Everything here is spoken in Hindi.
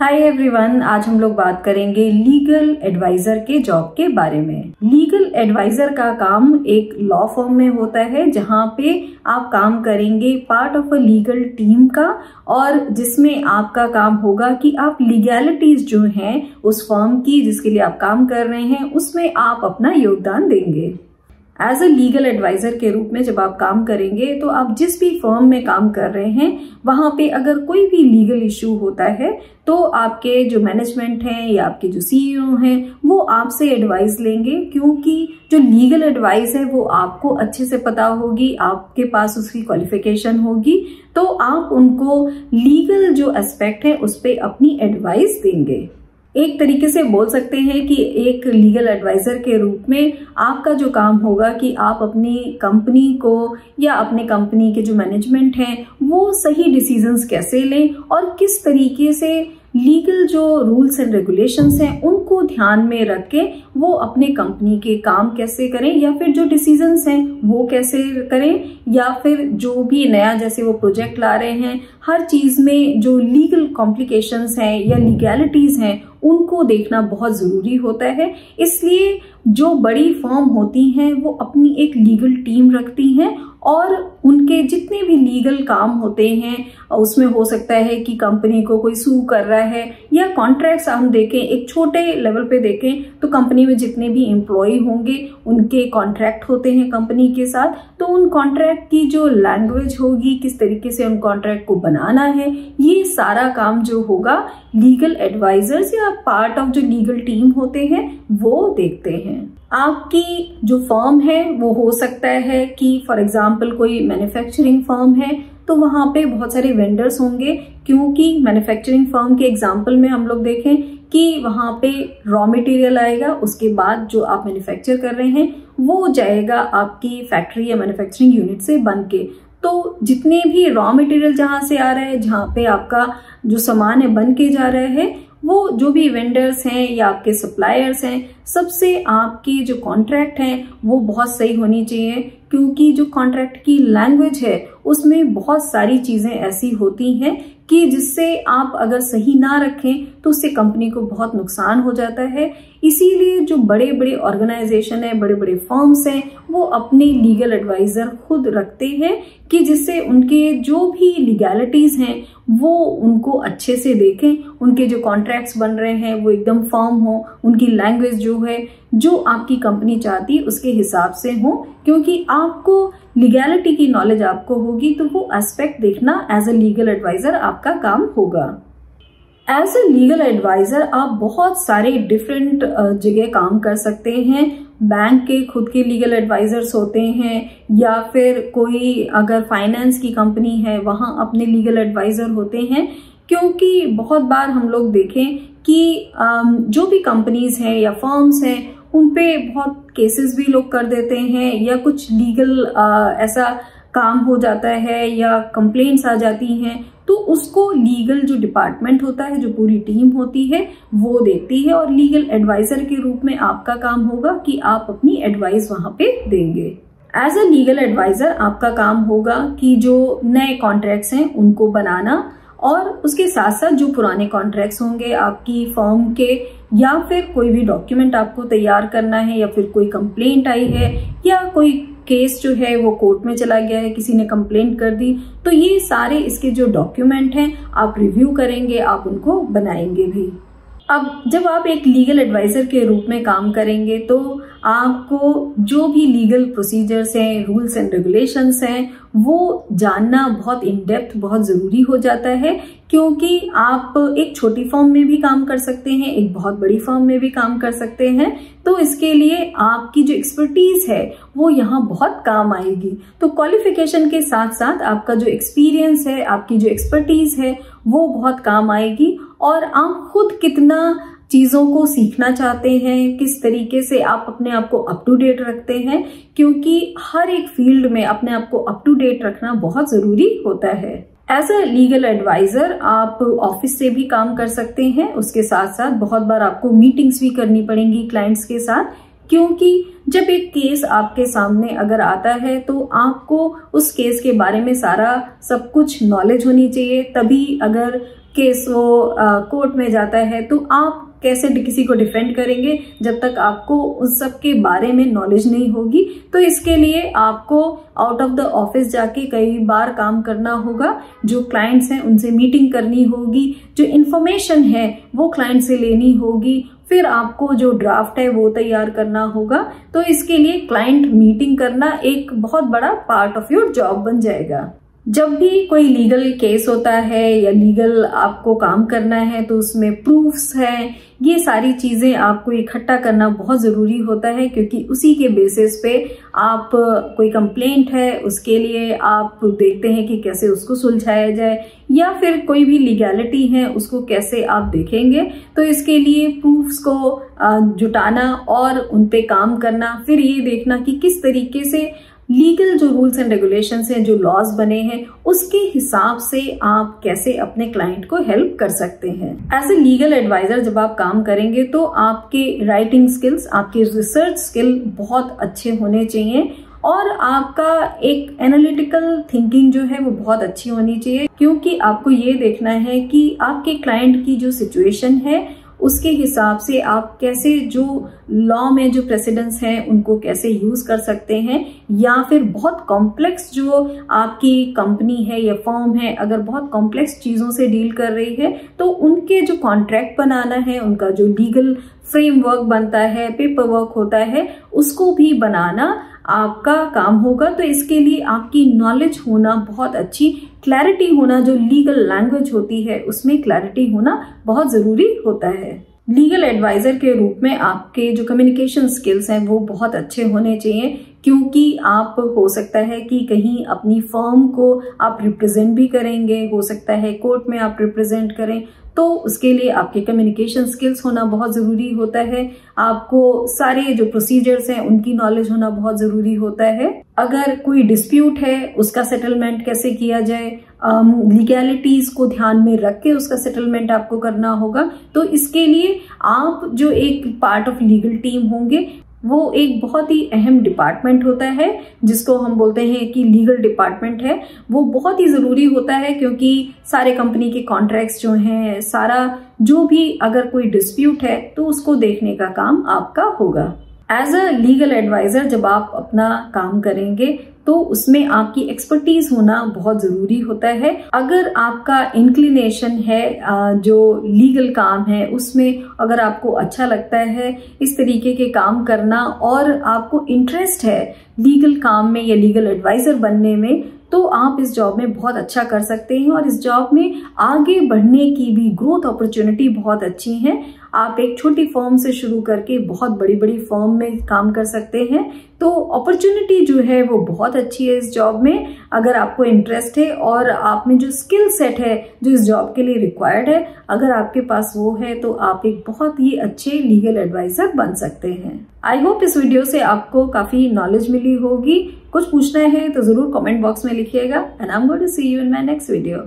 हाय एवरीवन आज हम लोग बात करेंगे लीगल एडवाइजर के जॉब के बारे में। लीगल एडवाइजर का काम एक लॉ फॉर्म में होता है, जहाँ पे आप काम करेंगे part of a legal team का, और जिसमें आपका काम होगा कि आप लीगैलिटीज जो हैं उस फॉर्म की, जिसके लिए आप काम कर रहे हैं, उसमें आप अपना योगदान देंगे। एज अ लीगल एडवाइजर के रूप में जब आप काम करेंगे तो आप जिस भी फर्म में काम कर रहे हैं, वहाँ पे अगर कोई भी लीगल इश्यू होता है तो आपके जो मैनेजमेंट हैं या आपके जो सीईओ हैं, वो आपसे एडवाइस लेंगे, क्योंकि जो लीगल एडवाइस है, वो आपको अच्छे से पता होगी, आपके पास उसकी क्वालिफिकेशन होगी तो आप उनको लीगल जो एस्पेक्ट है, उस पर अपनी एडवाइस देंगे। एक तरीके से बोल सकते हैं कि एक लीगल एडवाइजर के रूप में आपका जो काम होगा कि आप अपनी कंपनी को या अपने कंपनी के जो मैनेजमेंट हैं, वो सही डिसीजंस कैसे लें और किस तरीके से लीगल जो रूल्स एंड रेगुलेशंस हैं, उनको ध्यान में रख के वो अपने कंपनी के काम कैसे करें या फिर जो डिसीजंस हैं, वो कैसे करें या फिर जो भी नया जैसे वो प्रोजेक्ट ला रहे हैं, हर चीज़ में जो लीगल कॉम्प्लिकेशंस हैं या लीगैलिटीज हैं उनको देखना बहुत ज़रूरी होता है। इसलिए जो बड़ी फॉर्म होती हैं, वो अपनी एक लीगल टीम रखती हैं और उनके जितने भी लीगल काम होते हैं, उसमें हो सकता है कि कंपनी को कोई सू कर रहा है या कॉन्ट्रैक्ट्स हम देखें, एक छोटे लेवल पे देखें तो कंपनी में जितने भी एम्प्लॉय होंगे, उनके कॉन्ट्रैक्ट होते हैं कंपनी के साथ। तो उन कॉन्ट्रैक्ट की जो लैंग्वेज होगी, किस तरीके से उन कॉन्ट्रैक्ट को बनाना है, ये सारा काम जो होगा लीगल एडवाइजर्स या पार्ट ऑफ़ जो लीगल टीम होते हैं, वो देखते हैं। आपकी जो फर्म है, वो हो सकता है कि फॉर एग्ज़ाम्पल कोई मैन्युफैक्चरिंग फर्म है तो वहाँ पे बहुत सारे वेंडर्स होंगे, क्योंकि मैन्युफैक्चरिंग फर्म के एग्ज़ाम्पल में हम लोग देखें कि वहाँ पे रॉ मटेरियल आएगा, उसके बाद जो आप मैन्युफैक्चर कर रहे हैं, वो जाएगा आपकी फैक्ट्री या मैन्युफैक्चरिंग यूनिट से बन के तो जितने भी रॉ मटेरियल जहाँ से आ रहा है, जहाँ पे आपका जो सामान है, बन के जा रहा है, वो जो भी वेंडर्स हैं या आपके सप्लायर्स हैं, सबसे आपके जो कॉन्ट्रैक्ट है, वो बहुत सही होनी चाहिए। क्योंकि जो कॉन्ट्रैक्ट की लैंग्वेज है, उसमें बहुत सारी चीज़ें ऐसी होती हैं कि जिससे आप अगर सही ना रखें तो उससे कंपनी को बहुत नुकसान हो जाता है। इसीलिए जो बड़े बड़े ऑर्गेनाइजेशन है बड़े बड़े फॉर्म्स हैं, वो अपने लीगल एडवाइजर खुद रखते हैं कि जिससे उनके जो भी लीगैलिटीज हैं, वो उनको अच्छे से देखें। उनके जो कॉन्ट्रैक्ट्स बन रहे हैं, वो एकदम फॉर्म हो। उनकी लैंग्वेज जो है, जो आपकी कंपनी चाहती उसके हिसाब से हो। क्योंकि आपको लीगैलिटी की नॉलेज आपको होगी तो वो एस्पेक्ट देखना एज अ लीगल एडवाइजर आपका काम होगा। एज ए लीगल एडवाइजर आप बहुत सारे डिफरेंट जगह काम कर सकते हैं। बैंक के खुद के लीगल एडवाइजर्स होते हैं, या फिर कोई अगर फाइनेंस की कंपनी है, वहाँ अपने लीगल एडवाइजर होते हैं। क्योंकि बहुत बार हम लोग देखें कि जो भी कंपनीज़ हैं या फर्म्स हैं, उन पे बहुत केसेस भी लोग कर देते हैं, या कुछ लीगल ऐसा काम हो जाता है या कंप्लेंट्स आ जाती हैं तो उसको लीगल जो डिपार्टमेंट होता है, जो पूरी टीम होती है, वो देती है और लीगल एडवाइजर के रूप में आपका काम होगा कि आप अपनी एडवाइस वहाँ पे देंगे। एज अ लीगल एडवाइजर आपका काम होगा कि जो नए कॉन्ट्रैक्ट्स हैं, उनको बनाना और उसके साथ साथ जो पुराने कॉन्ट्रैक्ट्स होंगे, आपकी फॉर्म के या फिर कोई भी डॉक्यूमेंट आपको तैयार करना है या फिर कोई कंप्लेंट आई है या कोई केस जो है वो कोर्ट में चला गया है, किसी ने कंप्लेंट कर दी। तो ये सारे इसके जो डॉक्यूमेंट हैं, आप रिव्यू करेंगे, आप उनको बनाएँगे भी। अब जब आप एक लीगल एडवाइजर के रूप में काम करेंगे तो आपको जो भी लीगल प्रोसीजर्स हैं रूल्स एंड रेगुलेशंस हैं, वो जानना बहुत इन डेप्थ बहुत ज़रूरी हो जाता है, क्योंकि आप एक छोटी फॉर्म में भी काम कर सकते हैं, एक बहुत बड़ी फॉर्म में भी काम कर सकते हैं तो इसके लिए आपकी जो एक्सपर्टीज है, वो यहाँ बहुत काम आएगी। तो क्वालिफिकेशन के साथ साथ आपका जो एक्सपीरियंस है, आपकी जो एक्सपर्टीज है, वो बहुत काम आएगी। और आप खुद कितना चीज़ों को सीखना चाहते हैं, किस तरीके से आप अपने आप को अप टू डेट रखते हैं, क्योंकि हर एक फ़ील्ड में अपने आप को अप टू डेट रखना बहुत ज़रूरी होता है। एज अ लीगल एडवाइजर आप ऑफ़िस से भी काम कर सकते हैं, उसके साथ साथ बहुत बार आपको मीटिंग्स भी करनी पड़ेंगी क्लाइंट्स के साथ, क्योंकि जब एक केस आपके सामने अगर आता है तो आपको उस केस के बारे में सारा सब कुछ नॉलेज होनी चाहिए। तभी अगर केस वो कोर्ट में जाता है तो आप कैसे किसी को डिफेंड करेंगे जब तक आपको उस सब के बारे में नॉलेज नहीं होगी? तो इसके लिए आपको आउट ऑफ़ द ऑफ़िस जाके कई बार काम करना होगा। जो क्लाइंट्स हैं, उनसे मीटिंग करनी होगी। जो इन्फॉर्मेशन है, वो क्लाइंट से लेनी होगी। फिर आपको जो ड्राफ्ट है, वो तैयार करना होगा। तो इसके लिए क्लाइंट मीटिंग करना एक बहुत बड़ा पार्ट ऑफ़ योर जॉब बन जाएगा। जब भी कोई लीगल केस होता है या लीगल आपको काम करना है तो उसमें प्रूफ्स हैं। ये सारी चीज़ें आपको इकट्ठा करना बहुत ज़रूरी होता है, क्योंकि उसी के बेसिस पे आप, कोई कंप्लेंट है, उसके लिए आप देखते हैं कि कैसे उसको सुलझाया जाए, या फिर कोई भी लीगैलिटी है, उसको कैसे आप देखेंगे। तो इसके लिए प्रूफ्स को जुटाना और उन पे काम करना, फिर ये देखना कि किस तरीके से लीगल जो रूल्स एंड रेगुलेशन हैं, जो लॉज बने हैं, उसके हिसाब से आप कैसे अपने क्लाइंट को हेल्प कर सकते हैं। एज ए लीगल एडवाइजर जब आप काम करेंगे तो आपके राइटिंग स्किल्स आपके रिसर्च स्किल बहुत अच्छे होने चाहिए और आपका एक एनालिटिकल थिंकिंग जो है, वो बहुत अच्छी होनी चाहिए। क्योंकि आपको ये देखना है कि आपके क्लाइंट की जो सिचुएशन है उसके हिसाब से आप कैसे जो लॉ में जो प्रेसिडेंस हैं, उनको कैसे यूज़ कर सकते हैं, या फिर बहुत कॉम्प्लेक्स जो आपकी कंपनी है या फॉर्म है, अगर बहुत कॉम्प्लेक्स चीज़ों से डील कर रही है तो उनके जो कॉन्ट्रैक्ट बनाना है, उनका जो लीगल फ्रेमवर्क बनता है पेपर वर्क होता है, उसको भी बनाना आपका काम होगा। तो इसके लिए आपकी नॉलेज होना बहुत अच्छी क्लैरिटी होना, जो लीगल लैंग्वेज होती है, उसमें क्लैरिटी होना बहुत ज़रूरी होता है। लीगल एडवाइजर के रूप में आपके जो कम्युनिकेशन स्किल्स हैं, वो बहुत अच्छे होने चाहिए। क्योंकि आप, हो सकता है कि कहीं अपनी फर्म को आप रिप्रेजेंट भी करेंगे, हो सकता है कोर्ट में आप रिप्रेजेंट करें तो उसके लिए आपके कम्युनिकेशन स्किल्स होना बहुत ज़रूरी होता है। आपको सारे जो प्रोसीजर्स हैं, उनकी नॉलेज होना बहुत ज़रूरी होता है। अगर कोई डिस्प्यूट है, उसका सेटलमेंट कैसे किया जाए लीगैलिटीज को ध्यान में रख के उसका सेटलमेंट आपको करना होगा। तो इसके लिए आप जो एक पार्ट ऑफ़ लीगल टीम होंगे वो एक बहुत ही अहम डिपार्टमेंट होता है, जिसको हम बोलते हैं कि लीगल डिपार्टमेंट है। वो बहुत ही ज़रूरी होता है, क्योंकि सारे कंपनी के कॉन्ट्रैक्ट्स जो हैं, सारा, जो भी अगर कोई डिस्प्यूट है तो उसको देखने का काम आपका होगा। एज अ लीगल एडवाइजर जब आप अपना काम करेंगे तो उसमें आपकी एक्सपर्टीज होना बहुत ज़रूरी होता है। अगर आपका इंक्लिनेशन है जो लीगल काम है, उसमें अगर आपको अच्छा लगता है, इस तरीके के काम करना और आपको इंटरेस्ट है लीगल काम में या लीगल एडवाइजर बनने में तो आप इस जॉब में बहुत अच्छा कर सकते हैं और इस जॉब में आगे बढ़ने की भी ग्रोथ अपॉर्चुनिटी बहुत अच्छी है। आप एक छोटी फॉर्म से शुरू करके बहुत बड़ी बड़ी फॉर्म में काम कर सकते हैं। तो अपॉर्चुनिटी जो है वो बहुत अच्छी है इस जॉब में। अगर आपको इंटरेस्ट है और आप में जो स्किल सेट है जो इस जॉब के लिए रिक्वायर्ड है, अगर आपके पास वो है तो आप एक बहुत ही अच्छे लीगल एडवाइजर बन सकते हैं। आई होप इस वीडियो से आपको काफ़ी नॉलेज मिली होगी। कुछ पूछना है तो ज़रूर कमेंट बॉक्स में लिखिएगा। And I am going to see you in my next video